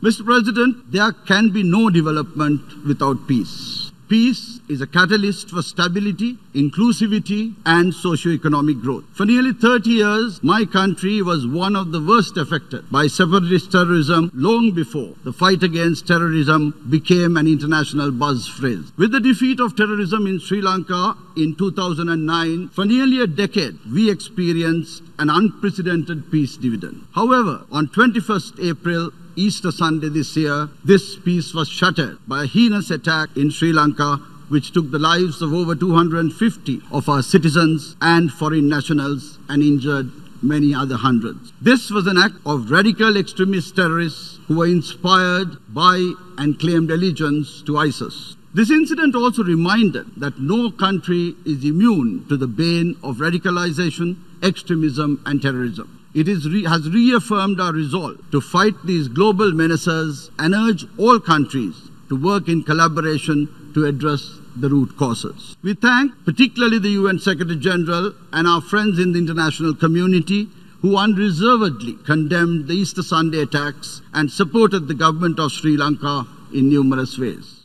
Mr. President, there can be no development without peace. Peace is a catalyst for stability, inclusivity, and socio-economic growth. For nearly 30 years, my country was one of the worst affected by separatist terrorism long before the fight against terrorism became an international buzz phrase. With the defeat of terrorism in Sri Lanka in 2009, for nearly a decade, we experienced an unprecedented peace dividend. However, on 21st April, Easter Sunday this year, this peace was shattered by a heinous attack in Sri Lanka which took the lives of over 250 of our citizens and foreign nationals and injured many other hundreds. This was an act of radical extremist terrorists who were inspired by and claimed allegiance to ISIS. This incident also reminded that no country is immune to the bane of radicalization, extremism, and terrorism. It re- has reaffirmed our resolve to fight these global menaces and urge all countries to work in collaboration to address the root causes. We thank particularly the UN Secretary General and our friends in the international community who unreservedly condemned the Easter Sunday attacks and supported the government of Sri Lanka in numerous ways.